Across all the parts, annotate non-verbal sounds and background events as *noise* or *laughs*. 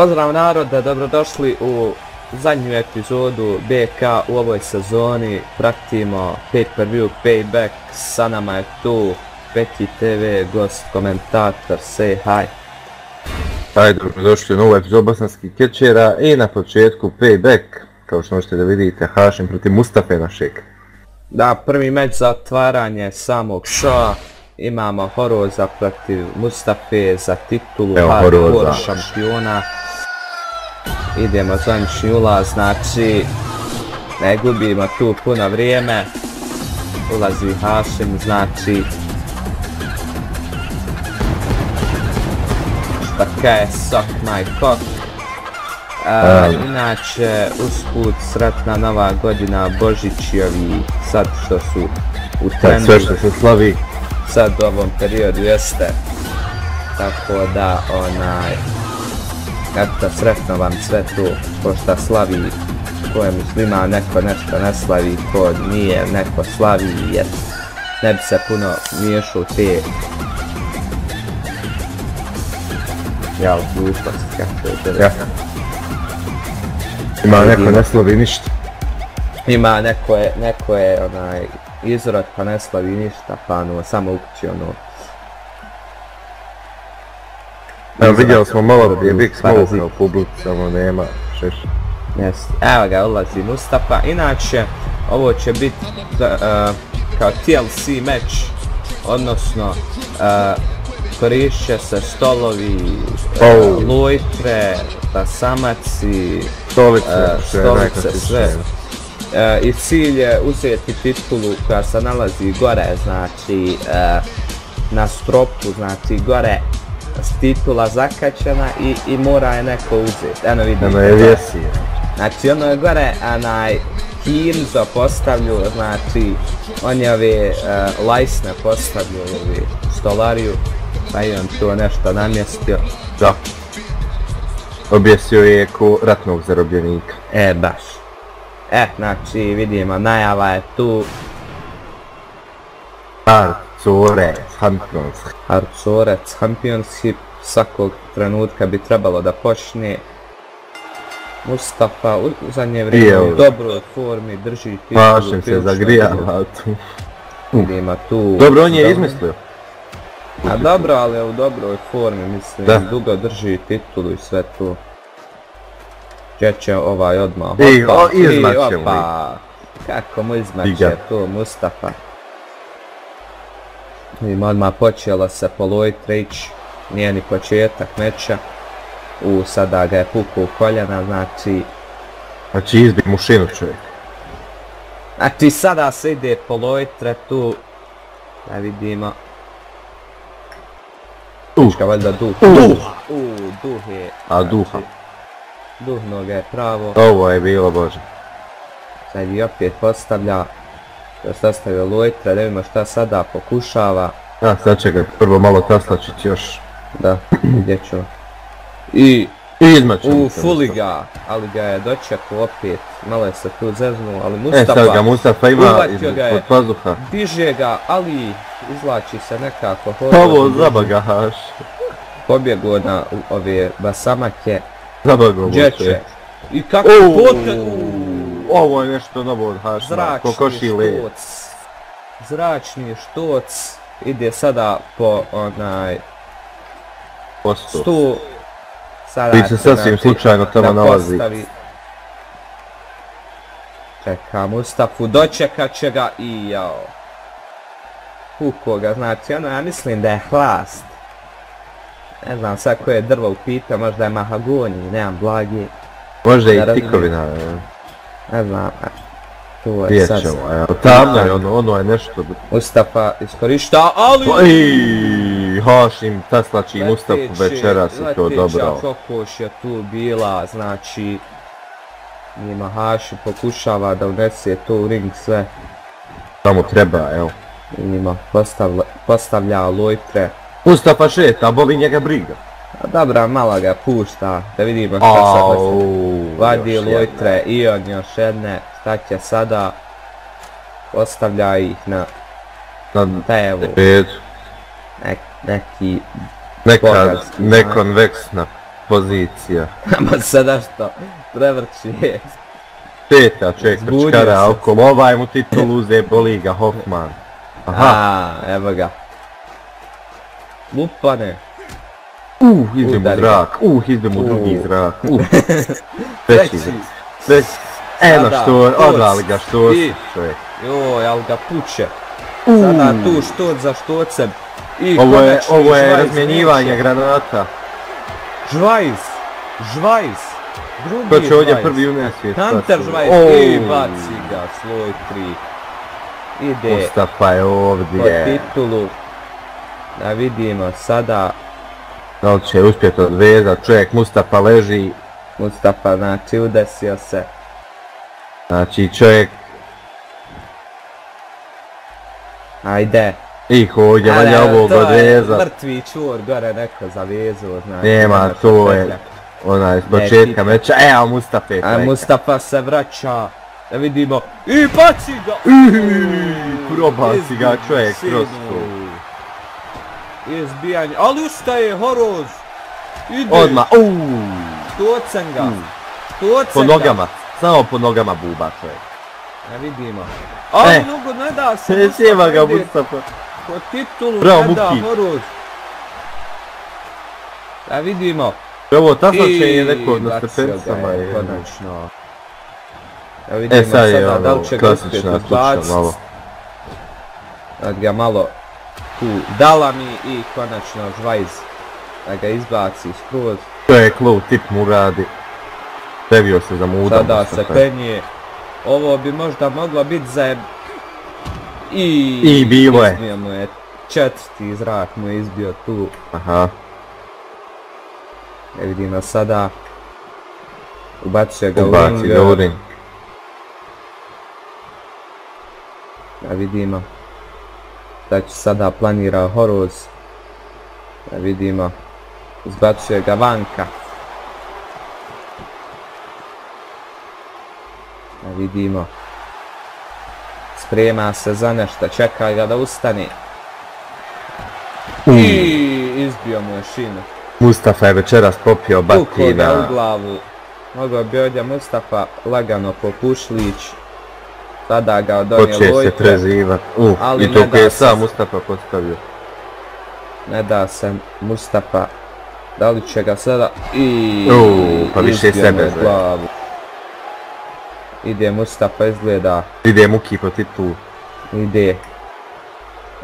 Pozdrav narode, dobrodošli u zadnju epizodu BK u ovoj sezoni. Pratimo pay per view payback, sa nama je tu Peki TV, gost, komentator, say hi. Ajde, dobrodošli u novu epizodu bosanskih kečera i na početku payback, kao što možete da vidite, Hašim protiv Mustafe našeg. Da, prvi meč za otvaranje samog showa. Imamo Horoza protiv Mustafe za titulu hardcore šampiona. Idemo zvanični ulaz, znači ne gubimo tu puno vrijeme. Ulazi Hašim, znači šta kaje suck my cock. Inače, usput sretna nova godina Božić i ovi sad što su u trendu sve što se slavi, sad u ovom periodu jeste. Tako da, onaj, eto, sretno vam sve to, ko šta slavi, ko je muslima, neko nešto ne slavi, ko nije, neko slavi, jer ne bi se puno miješao te ja gluposti, kako je to ja. Ima neko ne slavi ništa. Ima neko je, neko je onaj izrod pa ne slavi ništa pa ono samo ukući ono Evo vidjeli smo malo gdje je Big Smoke u publici, samo nema šeš. Jest. Evo ga, ulazi Mustafa. Inače, ovo će biti uh, kao TLC meč, odnosno uh, korišće se stolovi, Oh. lojtre, tasamaci, Stolice, uh, sve. Uh, I cilj je uzeti titulu koja se nalazi gore, znači uh, na stropu, znači gore titula zakačena i, i mora je neko uzeti. Eno vidite. Ono je vjesi. Znači ono je gore, onaj, postavlju, znači, on je ove uh, lajsne postavlju, ovi stolariju, pa i on to nešto namjestio. Da. Objesio je ko ratnog zarobljenika. E, baš. E, znači, vidimo, najava je tu, Ar, core, Hamptons. Arcorec, Championship, svakog trenutka bi trebalo da počne. Mustafa u zadnje vrijeme u dobroj formi drži titulu. Hašim se zagrijava tu. Vidimo tu. Dobro, on je Dobro. izmislio. A dobro, ali je u dobroj formi, mislim, Da. dugo drži titulu i sve to. Gdje će ovaj odmah, I, o, kako mu izmaće to Mustafa. Vidimo odmah počelo se poloj trić, nije ni početak meča. U, sada ga je pukao u koljena, znači, Znači izbi mušinu čovjek. znači sada se ide polojtre tu, da vidimo, Viška valjda duh. Uh. Duh! U, duh je. a duha. Duhno ga je pravo. Ovo je bilo bože. Sad i opet postavlja. Da sastavio Lojtra, da vidimo šta sada pokušava. Ja sad će ga prvo malo taslačit još. Da, vidjet ću. I I u mu se fuli Mustafa. ga, ali ga je dočekao opet. Malo je se tu zeznuo, ali E sad ga Mustafa Mustafa ima iz- ga je. pod pazuha. diže ga, ali izvlači se nekako. Ovo zabagaš. Pobjegao na ove basamake. Zabago mu Gdje će? se. I kako pote... Ovo je nešto novo od. Zračni Kokoši štoc. Zračni štoc ide sada po onaj Posto. stu. Sada Ti se sasvim znači, slučajno tamo nalazi. postavi. Čeka Mustafu, dočekat će ga i jao. Puko ga, znači ono ja mislim da je hlast. Ne znam sad koje je drvo u pita, možda je mahagoni, nemam blagi. Možda i tikovina. Ne znam, tu je sad. ćemo. evo, Tamno je ono, ono je nešto. Mustafa iskorišta, ali... Oj, Hašim taslači Mustafu večeras i to dobro. kokoš je tu bila, znači... Njima Haši pokušava da unese to u ring sve. Samo treba, evo. Njima postavlja lojtre. Mustafa šeta, boli njega briga. Dobra, mala ga pušta, da vidimo šta se Vadi lojtre i on još jedne, šta će sada? Postavlja ih na. Na tevu, nek, neki, Neka nekonveksna pozicija. *laughs* ma sada što, prevrći Peta čeka Zbudio čkara se. okolo, ovaj mu titulu uze boli ga Hoffman. Aha, A, evo ga. Lupane. Uh, mu udari. zrak, uh, izbe mu drugi zrak, uh. *laughs* Treći. Zrak, treći. Eno što, tuc. odvali ga što čovjek. Joj, al ga puče. Sada tu štot za štocem. I Ovo je, ovo je razmjenjivanje granata. Žvajs. Žvajs. Drugi To će ovdje prvi unesvijet. Hunter Žvajs. I baci ga, sloj tri. Ide Mustafa je po ovdje. titulu. Da vidimo sada Da li će uspjeti odvezat čovjek, Mustafa leži. Mustafa, znači udesio se. Znači čovjek Ajde. i ovdje valja ovog je odvezat. Mrtvi čur gore neko zavezu, znači. Nema, to je onaj s početka meča. Evo Mustafa je A. Mustafa se vraća. Da vidimo. I baci ga! Probaci ga čovjek kroz to. Izbijanje. Ali ustaje Horoz. Ide. Odmah, uuu, Tocen ga. Tocen po ga. nogama. Samo po nogama buba čovjek. Da vidimo. Ali E. nogu ne da se. Se sjeva ga Mustafa. Po titulu Bravo, ne da. Horoz. Da vidimo. Ovo takmačenje I nekog na stepenicama je je. Konačno. Da vidimo E sad je sada da ono li će ga uspjeti malo. Sad ga malo tu dala mi i konačno Žvajz da ga izbaci skroz. Čovjek low tip mu radi. Previo se za muda. Sada se penje. Ovo bi možda moglo biti za... I, I bilo je. izbio mu je četvrti zrak mu je izbio tu. Aha. Ne vidimo sada. Ubacio ga Ubaci u ring. Da vidimo. Će sada planira Horoz. Da vidimo. Izbacuje ga vanka. Da vidimo. Sprema se za nešto, čeka ga da ustane. I izbio mu je šinu. Mustafa je večeras popio ga u batina. glavu. Mogao bi ovdje Mustafa lagano popušlić. Sada ga donio Počeo se lojtre. trezivat. Uh, Ali i to koji je se- sam Mustafa postavio. Ne da se Mustafa. Da li će ga sada i U, pa više sebe glavu. Ide Mustafa izgleda. Ide Muki po titulu. Ide.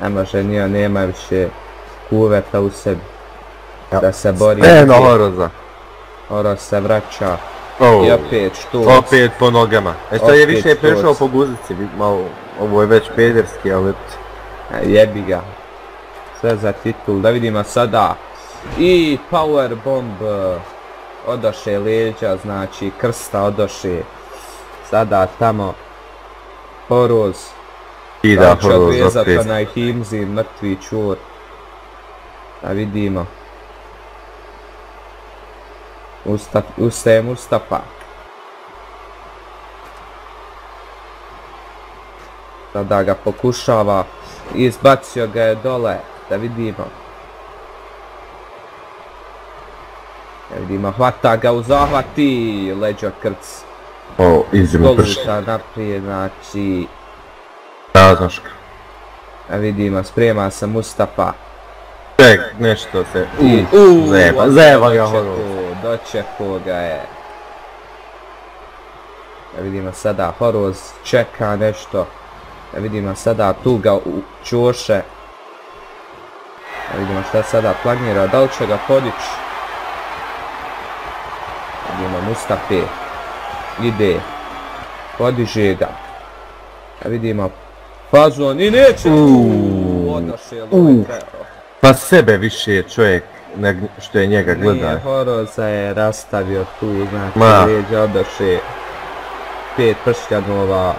Ne može ni on nema više kuveta u sebi. Ja. Da se bori. E, na horoza. Horoz se vraća. Oh. I opet što? Opet po nogama. E sad je više prešao po guzici, malo, ovo je već pederski, ali A, Jebi ga. Sve za titul. Da vidimo sada. I power bomb. eh, Odoše leđa, znači krsta odoše. Sada tamo. Horoz. Da ida li će horoz opet. onaj himzi, mrtvi čur. Da vidimo. Usta, Mustafa. Sada ga pokušava. i Izbacio ga je dole. Da vidimo. Da vidimo, hvata ga u zahvati. Leđa krc. O, izimo. Goluta naprijed, znači. Raznoška. Da vidimo, sprema se Mustafa. Ček, nešto se... Uh, zeba, zeba ga dočekao, horoz. Dočekao ga je. Da vidimo sada Horoz čeka nešto. Da vidimo sada tu ga u čoše. Da vidimo šta sada planira, da li će ga podići. Da vidimo Mustafe. Ide. Podiže ga. Da vidimo Fazon i neće. Uuu. Odoše Uuu. Pa sebe više čovjek neg što je njega Nije gleda. Horoza je rastavio tu, znači Ma. lijeđa odoše. pet pršljanova.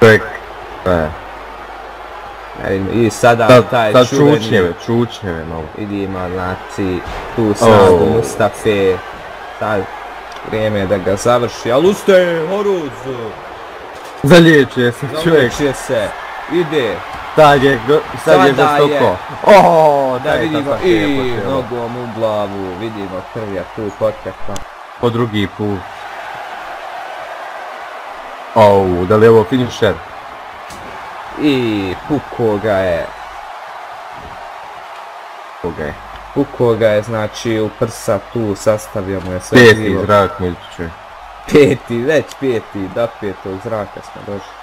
Čovjek, e, I sada sad, taj sad čuveni... čučnjeve, čučnjeve malo. Vidimo, znači, tu snagu Oh. Mustafe. Sad, vrijeme je da ga završi, ali ustaje, Horuz! Zaliječe se čovjek, Završuje se, ide, sad je, go- sad je žestoko. O, da vidimo, i nogom u glavu, vidimo krvja tu potekla. Po drugi put. Au, da li je ovo finisher? I puko ga je, Koga je? puko ga je, znači u prsa tu sastavio mu je sve Peti zrak mi. Peti, već peti, do petog zraka smo došli.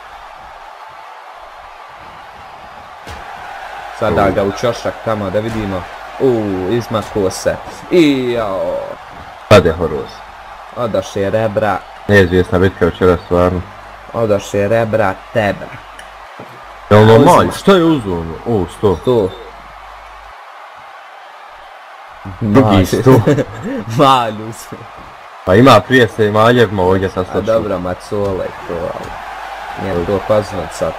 Sada ga u čošak tamo da vidimo. Uuu, izmaklo se. I jao, Sad je horoz. odaše rebra, Neizvjesna bitka večera stvarno. odaše rebra tebra. Jel ono malj? Šta je uzuo? O, sto. Tu. Drugi sto. *laughs* Malju se. Pa ima prije se i maljevma ovdje sa A stočnom. dobro, Macole to, ali... Nije to poznat sad.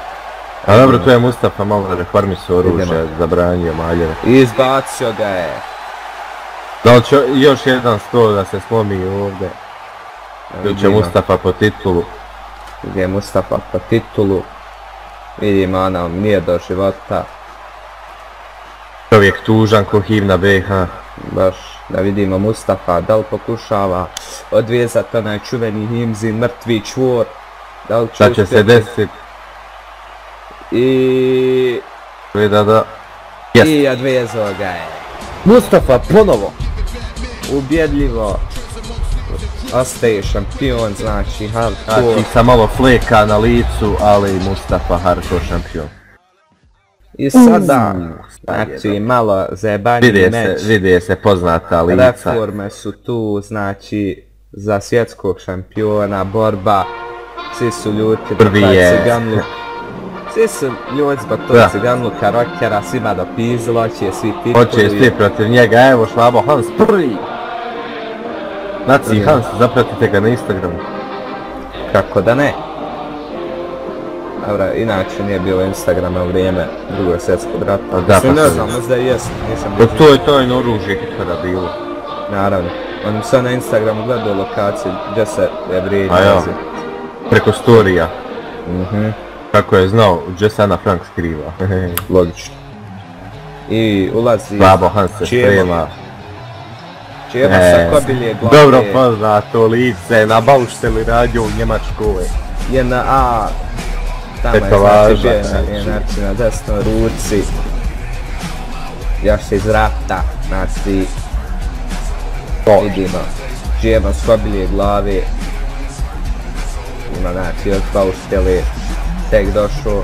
A dobro, to je Mustafa malo reformisao oružje, Idemo. zabranio maljeve. Izbacio ga je. Da li će još jedan sto da se slomi ovdje? Ili će. Mustafa po titulu? gdje je Mustafa po titulu. Vidimo, ona nije do života. Čovjek tužan ko himna BiH. Baš da vidimo Mustafa da li pokušava odvezati onaj čuveni himzin mrtvi čvor. Da li će, Šta će se desiti? I... Da, da. I odvezao ga je. Mustafa ponovo! Ubjedljivo. Ostaje šampion, znači Znači hardcore. sa malo fleka na licu, ali Mustafa hardcore šampion. I sada, znači malo zajebaniji Vide se, meč. vide se poznata lica. Reforme su tu, znači, za svjetskog šampiona, borba, svi su ljuti Prvi taj je-. *laughs* Svi su ljuti zbog tog Da. ciganluka, rockera, svima dopizilo, će svi tituluju. Hoće svi protiv njega, evo Švabo Hans prvi! Naci. Hans, zapratite ga na Instagramu. Kako da ne? Dobro, inače nije bilo Instagrama u vrijeme drugog svjetskog rata. A da, Mislim, pa ne znam, možda i jesam, nisam Pa to je tajno oružje kada bilo. Naravno. On sad na Instagramu gledao lokaciju gdje se nalaze. Preko storija. Mhm. Kako je znao, gdje se Ana Frank skriva. *laughs* Logično. I ulazi Švabo Hans se sprema. Čijeva E, sa kobilje glave. Dobro poznato lice, na baušteli radio u Njemačkoj. Je na A. Tamo je znači bio je na, znači. na desnoj ruci. Još iz rata, znači To. vidimo. Čijeva s kobilje glave. Ima znači još baušteli. Tek došao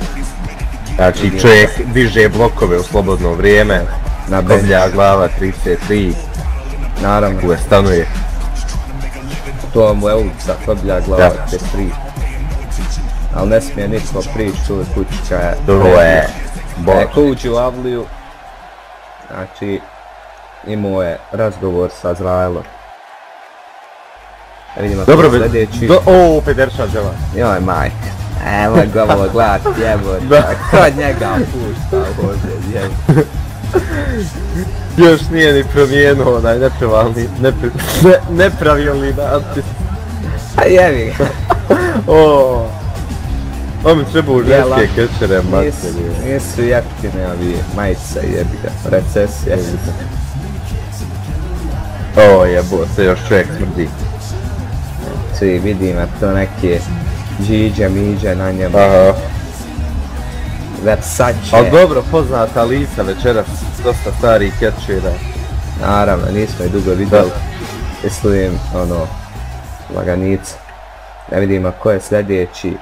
Znači čovjek diže blokove u slobodno vrijeme. na Koblja glava 33, Naravno, koje stanuje. to mu je ulica koblja glava Da. te tri. Ali ne smije nitko prići, tu je kućica je. To je... Bo... Neko uđe u Avliju, znači imao je razgovor sa Izraelom. Da vidimo Dobro, je sljedeći. Do... O, Pederša zela. Joj majka. Evo ga ovo gledat jebot. Da. *laughs* Kod njega pušta ovdje jebot. Još nije ni promijenuo onaj nepravilni, nepre... ne, nepravilni natpis. A jebi ga. *laughs* O, On mi treba u ženske kečere Nisu, materi. nisu jeftine ovi majice jebi ga. Recesija. O jebo se još čovjek smrdi. Svi vidim a to neke džiđe, miđe na njemu. Aha. Ali dobro poznata lica večeras, dosta starih kečera. Naravno, nismo i dugo vidjeli. Mislim, ono, laganica. Da vidimo ko je sljedeći.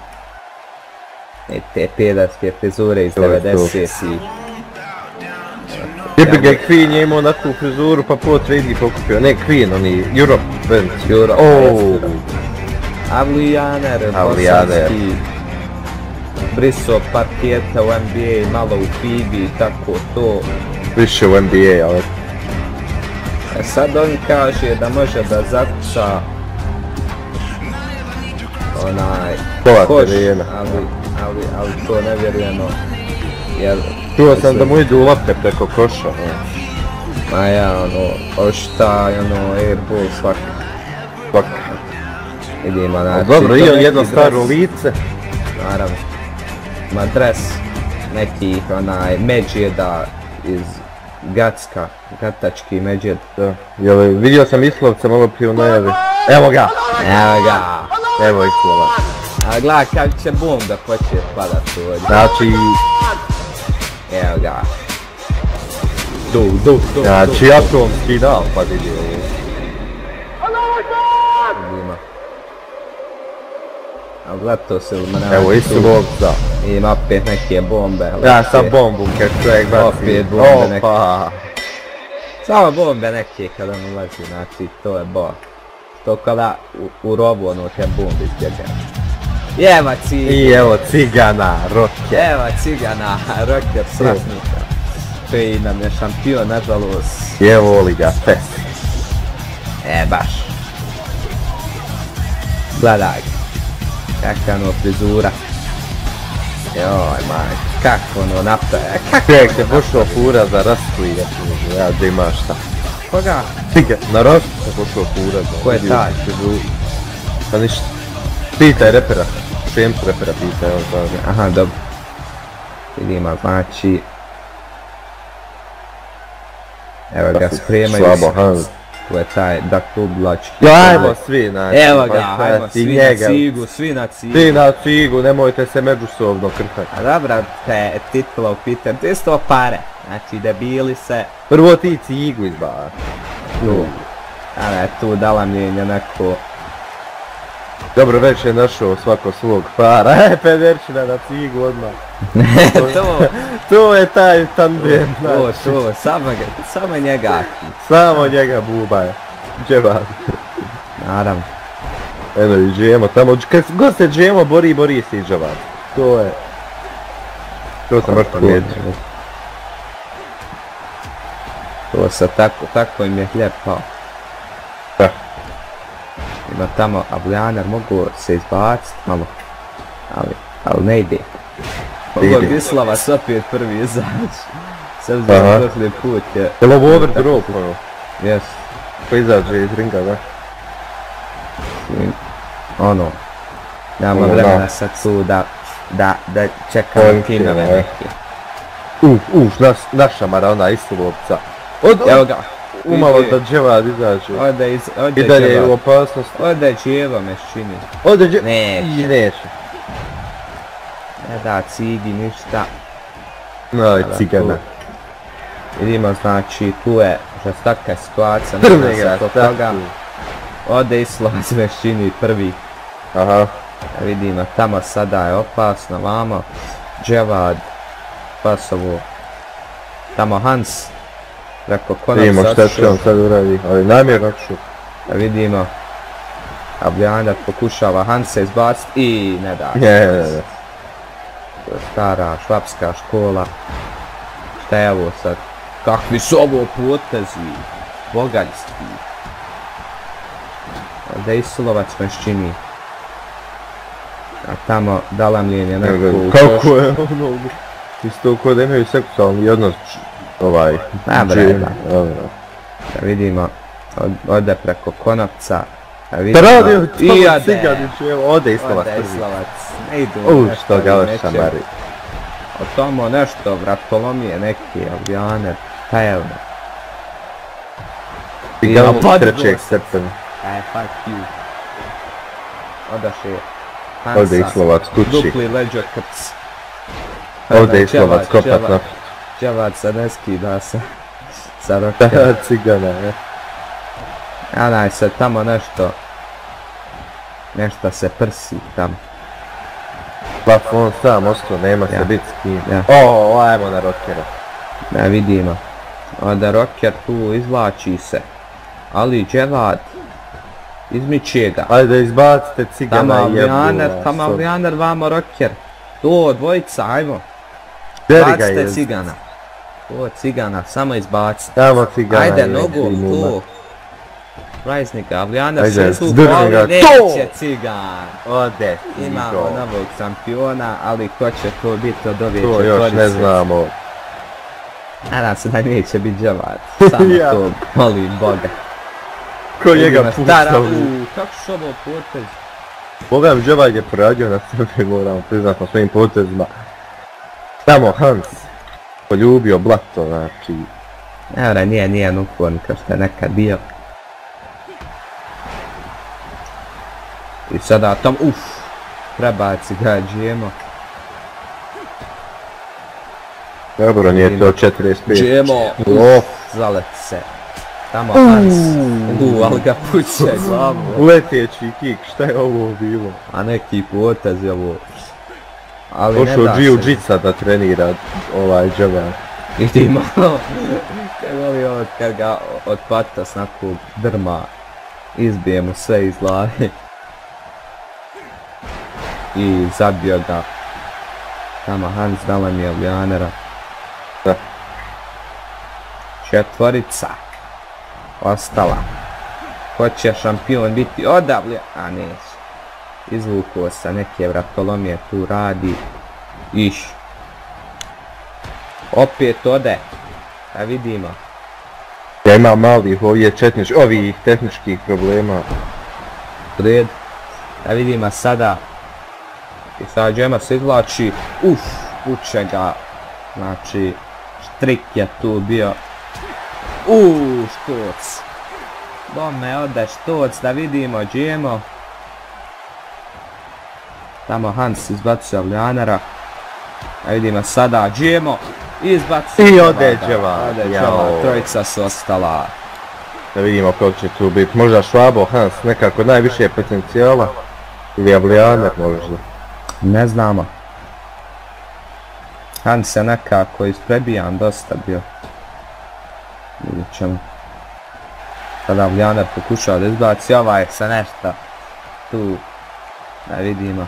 I te pedarske frizure iz To je to. 90-ih. Jebi ga Queen je imao onakvu frizuru pa po 3D pokupio. Ne Queen, oni Europe band. Europe, Oh. Avlijaner, Avlijaner. bosanski. Briso parketa u NBA, malo u FIBI i tako to. Više u NBA, ali E sad on kaže da može da zakuca onaj Pola koš, terena. ali, ali, ali to ne vjerujemo. Jer, Čuo sam da mu idu lopte preko koša. ma ja ono, ošta, ono, airball svaki, Svak. Vidimo, znači. Dobro, to i neki jedno staro lice. Naravno. Ma dres nekih onaj međeda iz Gatska, Gatački međed. Da. Jel, vidio sam Islovca malo prije u najavi. Evo ga! Evo ga! Evo Islova. A gledaj kad će bomba počet padat ovdje. Znači, Evo ga. Du, du, du, znači atomski napad ide. Ima. A gledaj se u mene. Evo Islovca. Ima opet neke bombe. Ja leke. sam bombu kad čovjek baci. Opet bombe neke. Opa! Samo bombe neke kada mu ulazi, znači to je bo. To kada u, u robu ono te bombe izbjegaš. Jeva cig, I evo cigana, roke. jeva cigana, rocker srasnika. Koji nam je šampion, nažalost. I evo li ga, fest. E, baš. Gledaj. Kakva ono frizura. Joj, maj, kako ono napraje, kako Čovjek se pošao fura za rastlije, ja da imaš šta. koga? Ciga, na rastu se pošao fura za. Ko je taj? Pa ništa. Pitaj repera. Šemcu repera pitaj, on kaže. Aha, dobro. Vidimo, znači... Evo ga, spremaju Slabo, se. ha. Tu je taj daktublački. Ja, ajmo svi, znači. Evo ga, pa ajmo, svi na njega. cigu, svi na cigu. Svi na cigu, nemojte se međusobno krhati. A dobra, te titula u pitanju, to je isto pare. Znači, debili se, Prvo ti cigu izbaci. tu. A ne, tu dala mijenja neko... Dobro, već je našao svako svog para. *laughs* E, pederčina na cigu odmah. *laughs* to, To je taj tandem, to, znači. to, samo, ga- samo njega. Samo njega bubaje. Dževa. Naravno. Eno i Džemo, tamo, kad god se Džemo bori, bori se i Džavan. To je... To sam baš primijetio. To se tako, tako im je hljeb pao. Da. Ima tamo Ablijanar, mogu se izbaciti malo. Ali, ali ne ide. Bislava s opet prvi izaći. S obzirom prošli put je, Jel ovo overdrop, ono? jes, Ko izađe iz ringa, da? ono, nemamo Ono, vremena da. sad tu da, da, da kinove ne. neke. Uf, uf, naš, naša Marona Islovca. Od, Evo ga, umalo da Dževad izađe. ode iz, ode I dalje je u opasnosti. ode Đeva me čini. Ode Dže... Neće. I neće. Ne da cigi ništa. No, i cigana. Vidimo znači tu je žestoka situacija. Se ga, toga. Ode Islovac me čini prvi. Aha. Vidimo tamo sada je opasno vamo. Dževad. Pasovo. Tamo Hans. Preko Vidimo konac šta će on sad uradi. Ali namjerno ću. Vidimo. Abljandar pokušava Hansa izbaciti i ne da. Ne, ne, ne. Stara švapska škola. Šta je ovo sad? Kakvi su ovo potezi? Bogaljski. Da je Isulovac meščini. A tamo Dalamljen je neko Kako je ono... Isto ko da imaju seksualni odnos ovaj... Dobro, Jim, da. vidimo. Od, ode preko konopca. Da Da vidimo. radi o I ode. Evo, ode Ode prvi. Islovac. Ne idu. U, nešto što ga još šamari. O tomo nešto, vratolomije neki, avijane, šta je ono? Ciganović Ima 3. podvoz. srpnja. Aj, fuck you. Odaše Ode Islovac kući. Dupli leđo krc. Ode Islovac kopat. Se ne skida se. *laughs* Sa. Cigana, ne. Anaj se tamo nešto. Nešto se prsi tamo. Plafon sam ostao, nema se Ja. bit s kim. Ja. O, ajmo na rockera. Ne vidimo. Onda rocker tu izvlači se. Ali Dževad izmiče ga. Ajde izbacite Tamo cigana i Avlijaner, jebu. tamo Avlijaner, vamo rocker. To, dvojica, ajmo. Deri ga Bacite je. cigana. To, cigana, samo izbacite. Tamo cigana Ajde, je, muma. to. Rajznika, Avlijana se zdrni ali ga. neće cigan. Ode, Imamo novog šampiona, ali ko će to biti od ove To još ne znamo. Nadam se da neće biti džavat. *laughs* Samo Ja. to, molim Boga. Ko pušta? u, kako su ovo potez? Boga mi je poradio na sebe, moram priznat na svojim potezima. Tamo Hans poljubio blato, znači... Evo, nije, nije nuklon kao što je nekad bio. I sada tam, uf, prebaci ga Džemo. Dobro, nije to 45. Džemo, O, uf, zalet se. Tamo Hans, u, ali ga puće glavu. leteći kik, šta je ovo bilo? A neki potez je ovo. Ali ne Došao da se. Jiu-Jitsa da trenira ovaj Dževaj. Idi malo. *laughs* Kad kad ga od pata s nakog drma izbije mu sve iz glavi. I zabio ga. Tamo Hans dala mi je Ljanera. Četvorica. Ostala. Ko će šampion biti odavlje? A neće. Izvukao se neke vratolomije tu radi. Iš. Opet ode. Da vidimo. Ja imam malih ovdje četnič, ovih tehničkih problema. Red. Da vidimo sada. I sada Džema se izvlači. Uf, puče ga. Znači, štrik je tu bio. Uuu, štoc. Bome ode štoc, da vidimo Džemo. Tamo Hans izbacuje Avljanara. Da vidimo sada Džemo. Izbacuje. I ode trojica su ostala. Da vidimo kako će tu biti. Možda Švabo, Hans, nekako najviše potencijala. Ili Avlijaner možda. Ne znamo. Hans je nekako isprebijan dosta bio. Vidjet ćemo. Sada Vljanar pokušao da izbaci ovaj sa nešto. Tu. Da vidimo.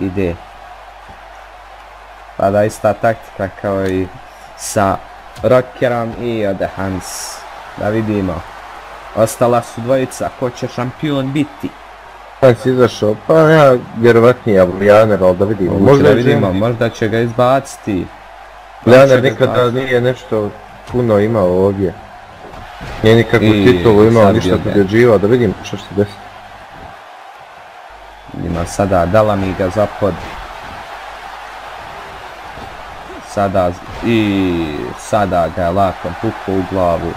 Ide. Pada ista taktika kao i sa Rockerom i ode Hans. Da vidimo. Ostala su dvojica, ko će šampion biti? Hans izašao, pa ja vjerovatnije Avlijaner, ali da vidimo. Možda da vidimo, možda će ga izbaciti. Će ga nikada nije nešto puno imao ovdje. Nije nikakvu titulu imao, ništa pobjeđivao, da vidimo što se desiti. Ima sada dala mi ga zapod. Sada i sada ga je lako pukao u glavu.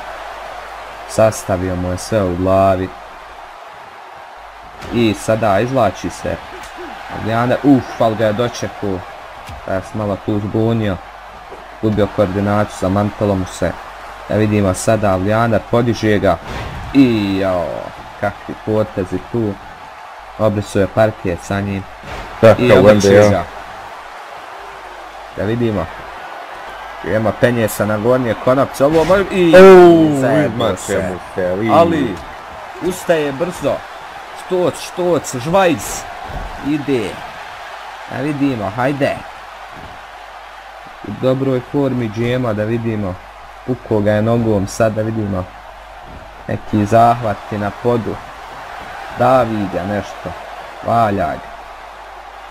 Sastavio mu je sve u glavi. I sada izvlači se. Adriana, uf, ali ga je dočekao. Pa je se malo tu zbunio. Gubio koordinaciju, zamantalo mu se. Da vidimo sada Avlijanar podiže ga. I jao, kakvi potezi tu. Obrisuje parket sa njim. Da, I ga. Da vidimo. Ima penje se na gornje konopce, ovo može i izmače se. ali... Ustaje brzo. Štoc, štoc, žvajz. Ide. Da vidimo, hajde. U dobroj formi džema, da vidimo. Pukao ga je nogom, sad da vidimo. Neki zahvati na podu. Davi ga nešto. Valja ga.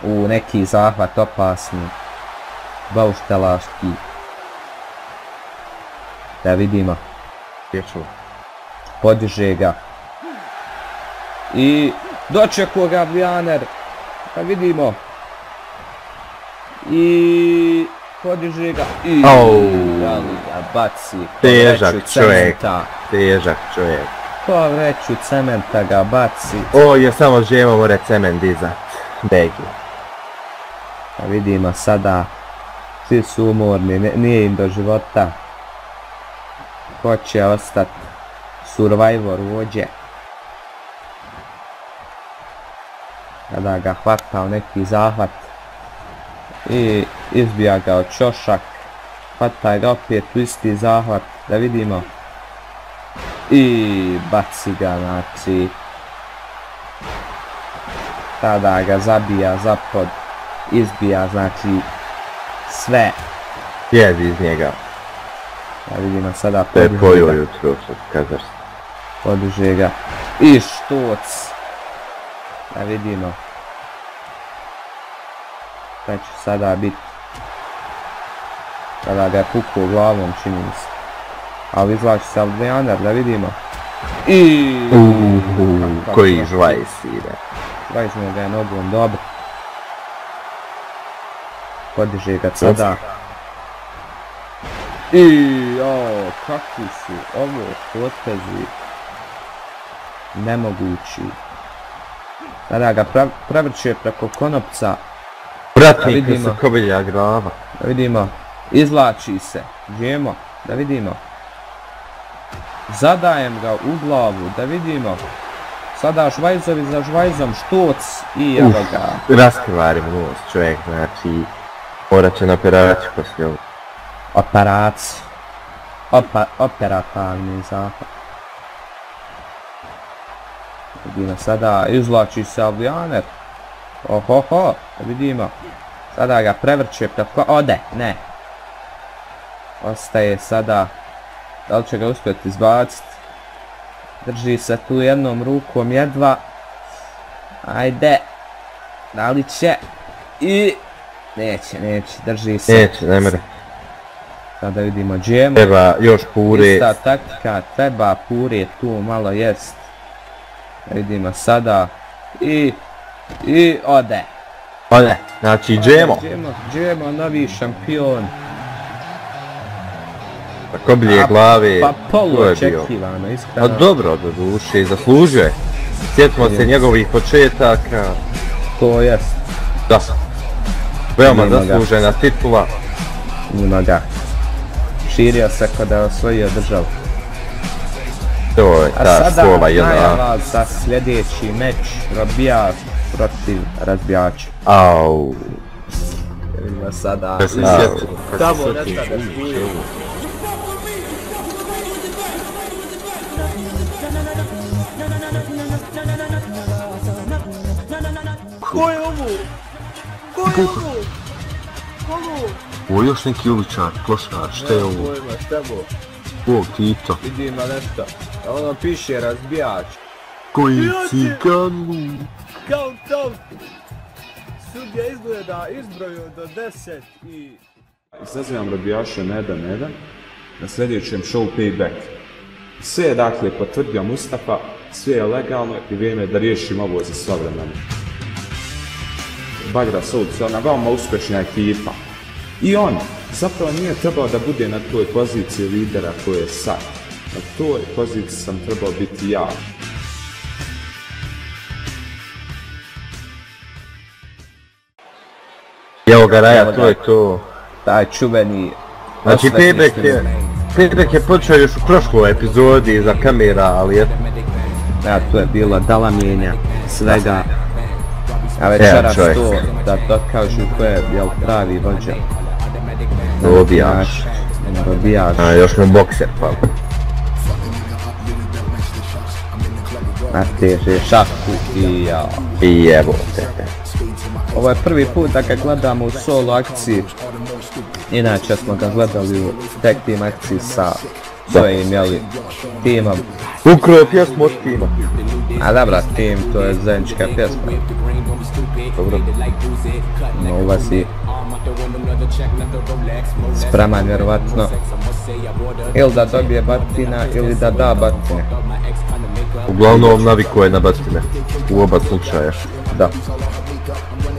U neki zahvat opasni. Bauštelaški. Da vidimo. Podiže ga. I dočekao ga Vljaner. Pa vidimo. I podiže ga. I Au. da li ga baci. Težak čovjek. Težak čovjek. Ko vreću cementa ga baci. O, je samo žemo more cement dizat. Begi. Pa vidimo sada. Svi su umorni, ne- nije im do života. Ko će ostat survivor vođe. Kada ga hvata u neki zahvat. I izbija ga od čošak. Hvata ga opet u isti zahvat. Da vidimo. I baci ga, znači. Tada ga zabija zapod. Izbija, znači, sve. Jedi iz njega. Da vidimo sada To je podiže ga. jutro od kazarstva. Podiže ga. I štoc. Da vidimo. Šta će sada biti? Sada ga je pukao glavom, čini mi se. Ali izvlači se Aldejaner, da vidimo. I... Uuu, Kako- koji kako- žvaj sire. Vajzmo ga je nogom dobro. Podiže ga sada. I, o, kakvi su ovo potezi. Nemogući. Sada ga prav, prevrće preko konopca. Vidimo. se kobilja glava. Da vidimo. Izvlači se. Gdjemo? Da vidimo. Zadajem ga u glavu. Da vidimo. Sada žvajzovi za žvajzom štuc i evo ga. Raskrivari mu nos čovjek, znači morat će na operaciju poslije ovog. Operac. Opa, operativni zapad. Vidimo sada, izvlači se Albijaner. Ohoho, vidimo. Sada ga prevrće. Ode, ne. Ostaje sada... Da li će ga uspjeti izbaciti? Drži se tu jednom rukom jedva. Ajde. Da li će? I... Neće, neće, drži se. Neće, ne mere. Sada vidimo džemu. Treba još pure. Ista taktika, treba pure tu malo jest. Vidimo sada. I... I ode. Ode, znači džemo. Džemo, džemo, novi šampion. Kobilje A, glave. Pa polu je bio. A iskreno. dobro, do duše, zaslužio je. Sjetimo se njegovih početaka. To jest. Da. Veoma Nema ga. zaslužena titula. Ima ga. Širio se kada je osvojio državu. To je A ta sada slova jedna. najava za sljedeći meč Robijaš protiv razbijača. Au. Vidimo sada. Tamo sjetim, Ko je ovo? Halo? Ovo je još neki uličar, klošar, šta je ovo? Pojma, šta bo? Ovo Tito. Vidimo nešto. Ono piše razbijač. Koji ciganu? Countdown! Sudja izgleda izbroju do 10 i... Izazivam robijaša na 1-1 na sljedećem show Payback. Sve je dakle potvrdio Mustafa, sve je legalno i vrijeme je da riješimo ovo za sva vremena. Bagra Souls je ona veoma uspješna ekipa. I on zapravo nije trebao da bude na toj poziciji lidera koji je sad. Na toj poziciji sam trebao biti ja. Evo ga Raja, to je to. Taj čuveni... Znači Payback je. Payback je počeo još u prošloj epizodi za kamera, ali eto, Ja, to je bilo dala mijenja svega. A večeras čovjek. to, da to kažu ko je jel, pravi vođa. Robijaš. Robijaš. A još mu bokser fali. Nateže šaku i ja. I evo te. Ovo je prvi put da ga gledamo u solo akciji. Inače smo ga gledali u tag team akciji sa svojim jeli, timom. Ukro je pjesmu od tima. A dobra, tim to je zajednička pjesma. Dobro. No, ulazi spreman vjerovatno ili da dobije batina ili da da batine. Uglavnom navikuje na batine. U oba slučaja. Da,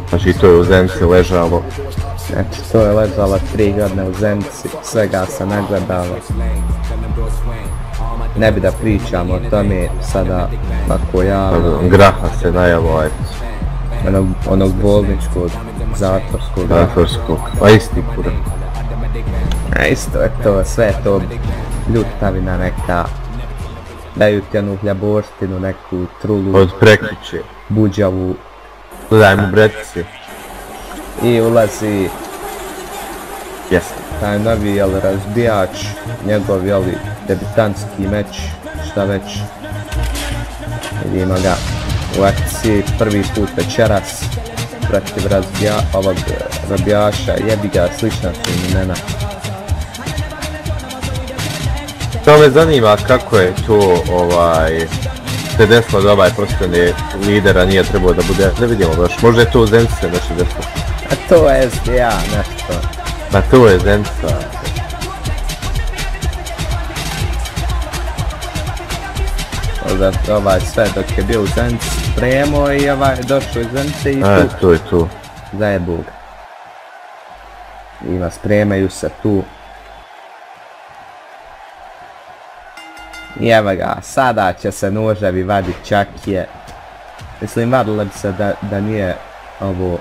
Znači to je u Zenci ležalo. znači to je ležalo tri godine u zemci, svega se nagledalo. Ne bi da pričamo o tome sada tako javno, Graha se najavo, eto. Onog, onog bolničkog, zatvorskog. Zatvorskog. A isti kura. A isto je to, sve je to ljutavina neka. Daju ti onu hljaboštinu, neku trulu, Od prekriče. buđavu Dodaj mu bretici. i ulazi Jesno. taj novi jel razbijač, njegov jel debitanski meč, šta već. Vidimo ga u akciji prvi put večeras protiv razbija, ovog razbijača, jebi ga, slična su im imena. Samo me zanima kako je to ovaj se desilo da ovaj prostane lidera nije trebao da bude, ne vidimo baš, možda je to u Zenci se nešto desilo. A to je SDA nešto. Pa to je Zenca. Možda ovaj sve dok je bio u Zenci spremo i ovaj došao iz Zence i A, tu je tu. zajebu ga. Ima spremaju se tu. I evo ga, sada će se noževi vadit čakije. Mislim, vadile bi se da, da nije ovo,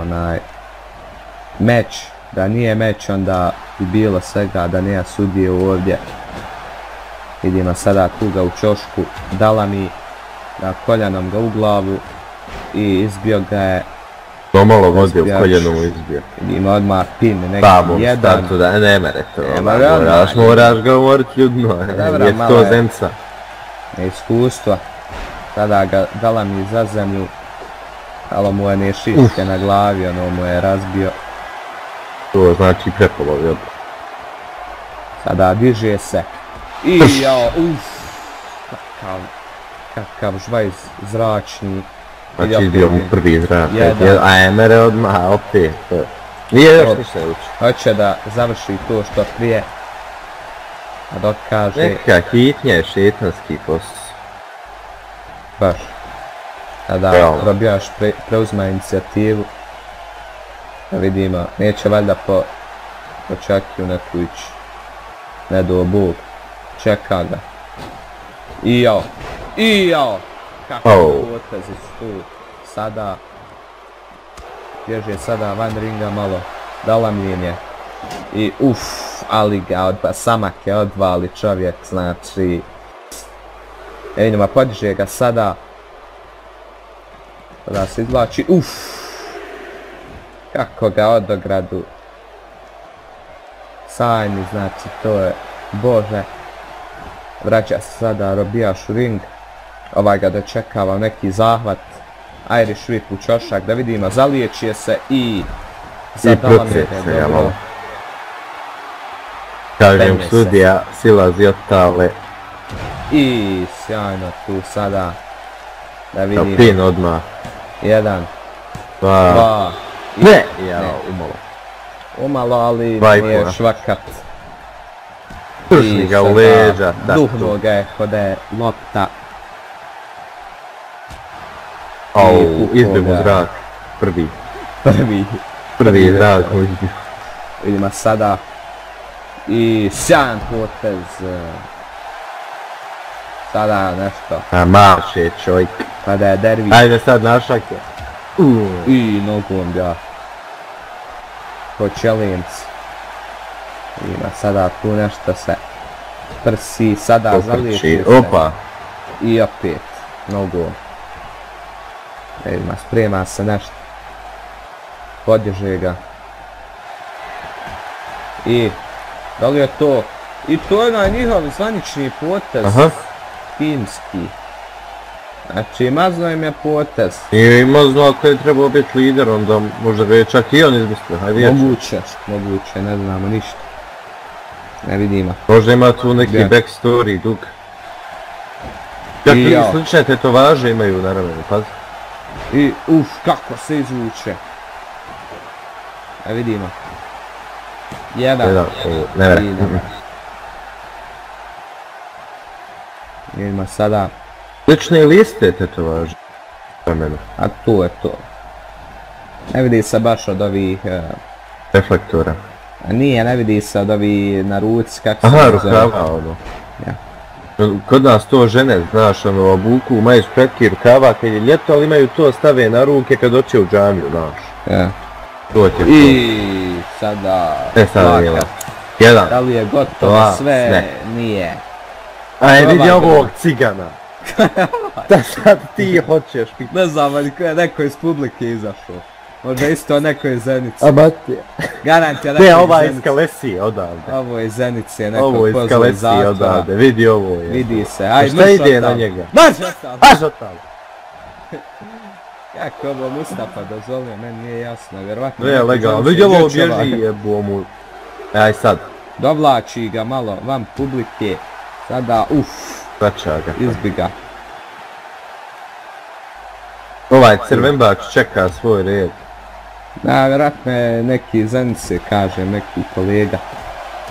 onaj, meč. Da nije meč, onda bi bilo svega, da nema sudije ovdje. Vidimo sada tu ga u čošku, dala mi na koljanom ga u glavu i izbio ga je, Pomalo vodi u Izbijač. koljenu mu izbio. vidimo odmah pin neki jedan. startu da, ne mere to, Nema ga, moraš, da. moraš ga umorit ljudno, Dobra, je to je. Zenca. iskustva. Sada ga dala mi za zemlju. Alo mu je ne šiške na glavi, ono mu je razbio. To znači prepolovi od. Sada diže se. I jao, uff. Kakav, kakav žvajz zračni. Znači izbio mu prvi zrak. A Emere odmah, opet. to. Nije još Op. ništa uči. Hoće da završi to što prije. A dok kaže, Neka hitnja je šetanski posao. baš. Realno. Robijaš pre, preuzma inicijativu. Da vidimo, neće valjda po, po Čakiju neku ići. Ne do Bog. Čeka ga. I jao. I jao. Kako potezi su tu. Sada. Bježe sada van ringa malo. Dalamljenje. I uff, ali ga odba, samake odvali čovjek, znači. E vidimo, podiže ga sada. Sada se izvlači, uff. Kako ga odogradu. Sajni, znači to je, bože. Vraća se sada, robijaš u ring. Ovaj ga dočekava neki zahvat. Irish whip u čošak, da vidimo, zaliječije se i... I Zadala me, se ja malo. Kažem sudija, silazi otale, I sjajno tu sada. Da vidimo. pin odmah. Jedan, Dva, dva. i- ne, ja, ne. umalo. Umalo, ali Dva i nije švakat. Pršni ga u leđa, tako. Duhnuo ga je kod je lopta. Au, i pukao izbio mu ga. zrak. Prvi, Prvi. prvi zrak. Vidimo sada. I sjajan potez. Sada nešto. A maše čovjek. Kada je dervi. Ajde sad našak je. I nogom ga. Po challenge. Ima sada tu nešto se prsi, sada zaliječi se. Opa, I opet nogom. E, Ima, sprema se nešto. Podiže ga. I, da li je to? I to je onaj njihov zvanični potez. aha. Timski. Znači, mazno im je potez. Nije imao znao ko je trebao biti lider, onda možda ga je čak i on izmislio. Hajde. Moguće, moguće, ne znamo ništa. Ne vidimo. Možda ima tu neki Gdje? backstory dug. I i ja. slične tetovaže imaju na ramenu, pazi. I, uf, kako se izvuče. Ne vidimo. Jedan. Jedan, ne. I dva. Vidimo sada, Slične liste tetovaže. A tu je to. Ne vidi se baš od ovih, eh, reflektora. a nije, ne vidi se od ovih na ruci, kako Aha, se zove. rukava ono. Ja. Kod nas to žene, znaš, ono, obuku, imaju spretki rukava kad je ljeto, ali imaju to stave na ruke kad doće u džamiju, znaš. Ja. To je to. I sada, E sad nije plakat. lako. Jedan. Da li je gotovo Dva, sve? ne. Nije. Aj, vidi Ovaj ovog cigana. *laughs* Da sad ti hoćeš piti. Ne znam, ali ko je neko iz publike izašao. Možda isto neko iz Zenice. Abati. Garant je neko Ne, iz ova iz Zenice. Kalesije odavde. Ovo je iz Zenice, neko Ovo iz pozvao iz Kalesije odavde, vidi ovo je. Vidi se, aj šta mrš ide otam. na njega? Mrš otam! Aš od tamo. *laughs* Kako ovo Mustafa dozvolio, meni nije jasno, vjerovatno. Ne, legalno, vidi ovo bježi jebo mu. Aj sad. Dovlači ga malo van publike. Sada, uff, Vraća ga. izbiga. Ovaj crvenbač čeka svoj red. Da, vjerojatno je neki Zenice, kaže, neki kolega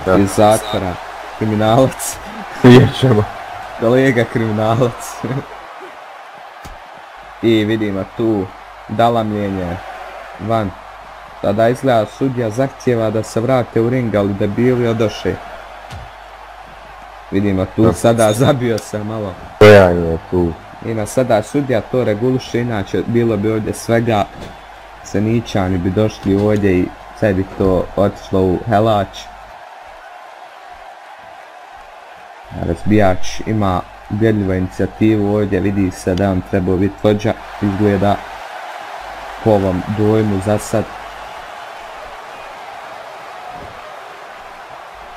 Da. iz zatvora. Kriminalac. *laughs* Vidjet ćemo. Kolega kriminalac. *laughs* I vidimo tu dalamljenje van. Sada izgleda sudja zahtjeva da se vrate u ring, ali debili odoše. Vidimo tu sada zabio se malo. Bojanje je tu. Ima sada sudja to reguliše, inače bilo bi ovdje svega Seničani bi došli ovdje i sve bi to otišlo u helač. Razbijač ima ubjedljivu inicijativu ovdje, vidi se da on trebao biti vođa, izgleda po ovom dojmu za sad.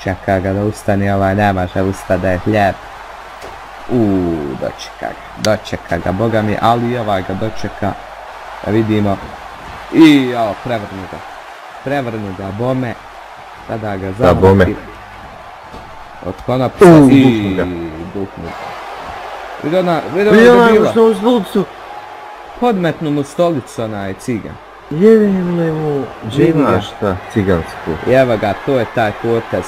Čeka ga da ustane, ovaj ne može ustati da je hljeb. Uuu, dočeka ga, dočeka ga, boga mi, ali i ovaj ga dočeka. Da vidimo. I, jao, prevrnu ga. Prevrnu ga, bome. Sada ga Da, bome. Od konopca i duknu ga. duknu ga. Vidi ona, vidi ona debila. u stolicu. Podmetnu mu stolicu onaj cigan. Jevim li mu Vidi ga. šta cigansku. I evo ga, to je taj potez.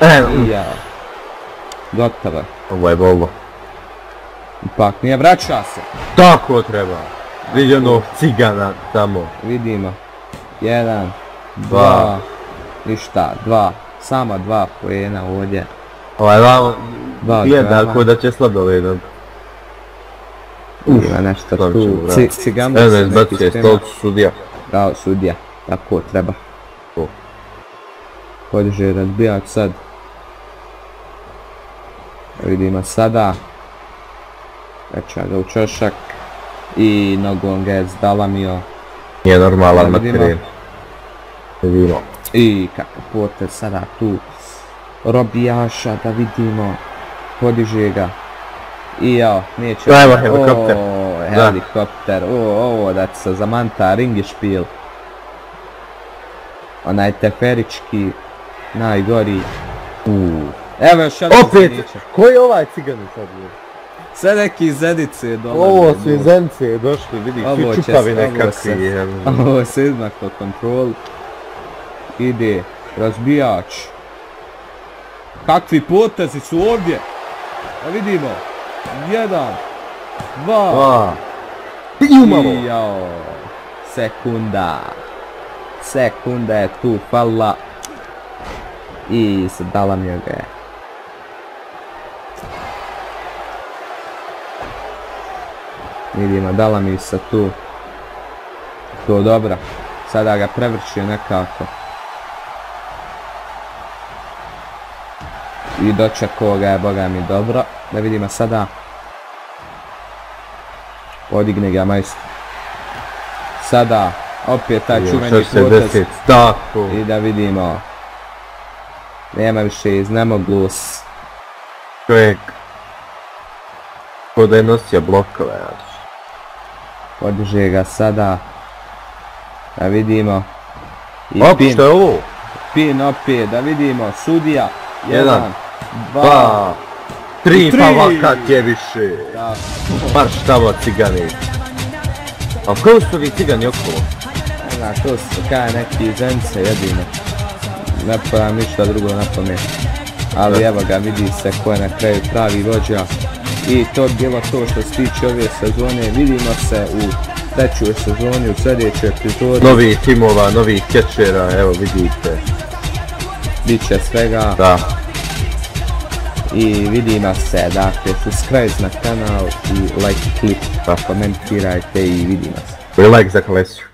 I ja. Gotovo. ovo je bolo. Ipak nije vraća se. Tako treba. Vidi onog cigana tamo. Vidimo. Jedan, Dva. ništa, dva. Samo dva pojena ovdje. Ovaj vamo Dva gleda grama. ko da će sladoledom. Ima nešto to tu. ću vrat. Ci, cigan Evo se ne neki izbacuje sprema. stolicu sudija. Kao sudija. Tako treba. To. Podiže razbijač sad. Vidimo sada. Veća ga u čošak. I nogom ga je zdalamio. Nije normalan materijal. Vidimo. I kakav potez sada tu robijaša da vidimo. Podiže ga. I jao, neće. Evo helikopter. O, helikopter. O, ovo da ti se zamanta ringišpil. Onaj teferički, najgori. U. Evo još jedan Opet! zeničar. Ko je ovaj cigan sad? Je? Sve neki zedice dolaze. Ovo su Zence došli, vidi, svi čupavi *laughs* ovo nekakvi. Ovo se izmaklo kontrol. Ide razbijač. Kakvi potezi su ovdje? Da vidimo. Jedan. Dva. Dva. I jao. Sekunda. Sekunda je tu falla. I zadala mi je. Vidimo, dala mi se tu. To dobro. Sada ga prevršio nekako. I dočekao ga je, boga mi dobro. Da vidimo sada. Podigne ga majstor. Sada, opet taj čuveni potez. I da vidimo. Nema više iznemoglost. Čovjek. Ko da je nosio blokove, znači. Podiže ga sada. Da vidimo. I Op, pin, što je ovo? pin opet, da vidimo. Sudija. Jedan, Jedan. Dva. Dva. Tri, Tri. pa vakat je više. Da. Marš tamo cigani. A koji su ovi cigani okolo? Ne znam, to su kaj neki zence jedino. Ne pojam ništa drugo na pamet. Ali evo ga, vidi se ko je na kraju pravi vođa. I to bi bilo to što se tiče ove sezone. Vidimo se u trećoj sezoni, u sljedećoj epizodi. Novih timova, novih catchera, evo vidite. Bit će svega Da. i vidimo se. Dakle, subscribe na kanal i like klip. Pa komentirajte i vidimo se. We like za kolesiju.